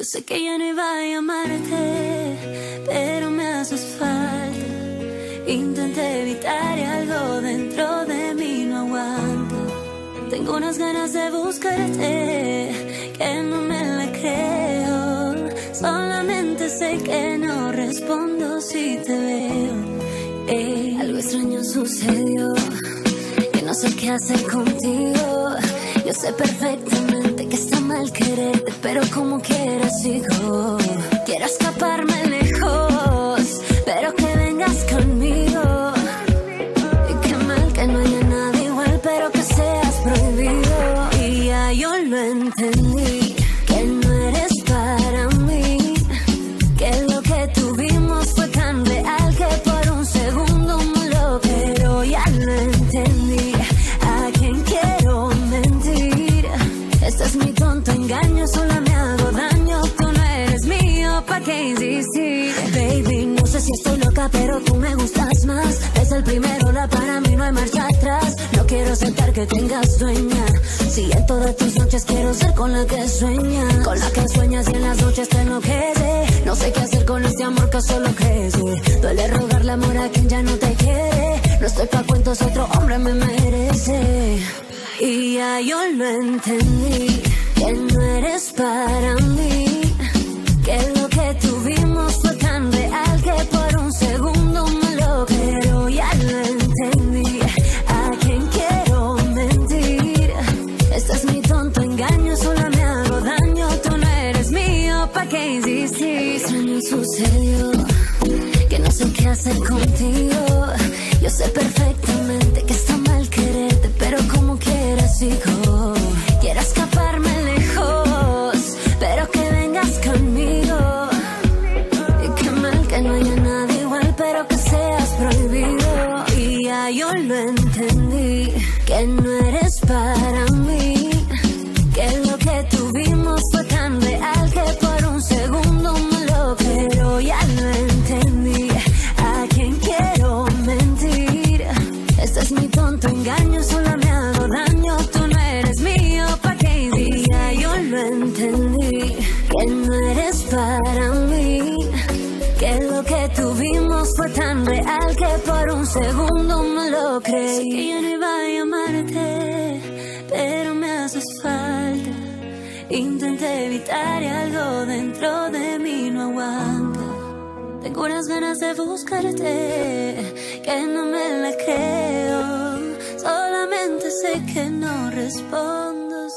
Yo sé que ya no iba a llamarte, pero me haces falta. Intenté evitar y algo dentro de mí no aguanta. Tengo unas ganas de buscarte, que no me la creo. Solamente sé que no respondo si te veo. Algo extraño sucedió, que no sé qué hacer contigo. Yo sé perfectamente está mal quererte, pero como quieras sigo. Quiero escaparme lejos, pero que vengas conmigo. Y qué mal que no haya solo me hago daño. Tú no eres mío, ¿pa' qué insistir? Baby, no sé si estoy loca, pero tú me gustas más. Es el primero, la para mí no hay marcha atrás. No quiero sentar que tengas dueña. Si en todas tus noches quiero ser con la que sueñas. Con la que sueñas y en las noches te enloquece. No sé qué hacer con este amor que solo crece. Duele rogarle amor a quien ya no te quiere. No estoy pa' cuentos, otro hombre me merece. Y ya yo lo entendí, que no eres para mí. Que lo que tuvimos fue tan real que por un segundo me lo pero ya lo entendí. A quien quiero mentir. Este es mi tonto engaño, solo me hago daño. Tú no eres mío, ¿pa' qué insistir? Extraño sucedió, que no sé qué hacer contigo. Yo sé perfectamente no haya nada igual, pero que seas prohibido. Y ya yo lo entendí, que no eres para mí. Que lo que tuvimos fue tan real que por un segundo me lo pero ya lo entendí. A quien quiero mentir. Este es mi tonto engaño, real que por un segundo me lo creí. Sé que ya no iba a llamarte, pero me haces falta. Intenté evitar y algo dentro de mí no aguanta. Tengo unas ganas de buscarte, que no me la creo. Solamente sé que no respondo